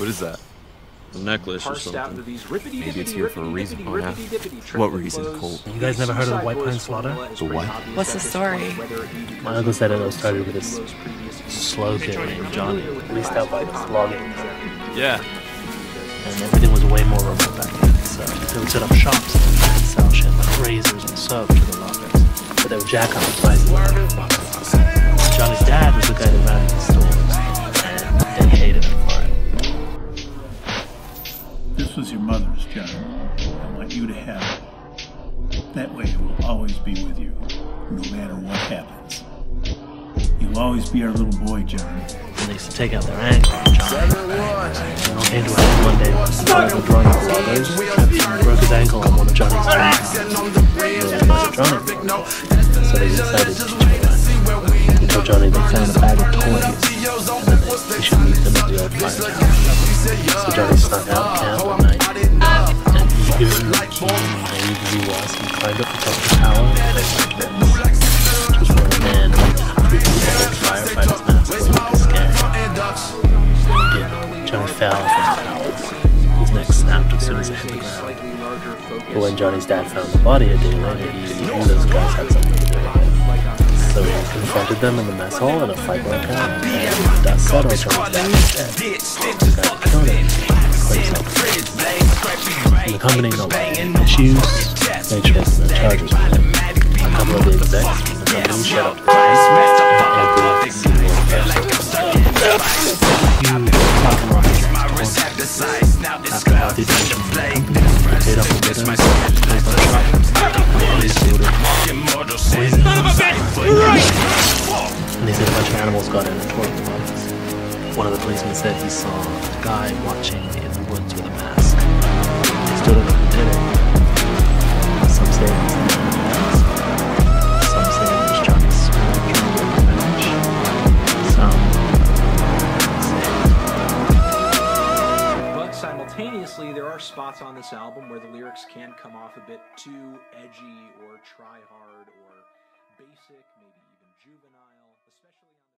What is that? A necklace or Parsed out into something? Maybe it's here for a reason. dippity, Oh, yeah. What reason, flows. Colt? You guys never heard of the White Pine Slaughter? formula The what? What's the story? point, whether it be My uncle said it all started with this slow kid named Johnny, leased out by this logging. Yeah. And everything was way more remote back then. So they would set up shops and sell shit like razors and soap to the loggers. But they would jack up the prices Johnny's dad was the guy that ran these stores. This was your mother's job. I want you to have it. That way it will always be with you, no matter what happens. You'll always be our little boy, John. They used to take out their anger all came to a one day running the loggers, tripped and broke his ankle on one of Johnny's. Really Johnny. So they decided to a lesson. Told Johnny they found a bag of toys and then they, should meet them at the old firehouse. So Johnny snuck out he was, he climbed up the top of the tower. Johnny fell from the tower. His neck snapped as soon as it hit the ground. But when Johnny's dad found the body a day later, he he knew those guys had something to do with it. So he confronted them in the mess hall and a fight broke out. And dust settled, Johnny's dad. The guy that killed him. The company had issues, made sure charges. A couple of the execs the company shut up sued it. Poison. And they said a bunch of animals got in the bodies. One of the policemen said he saw a guy watching in the woods with a mask. Did it. Some say it's. Some say was Johnny's spiritual revenge. Some But simultaneously, there are spots on this album where the lyrics can come off a bit too edgy or try hard or basic, maybe even juvenile.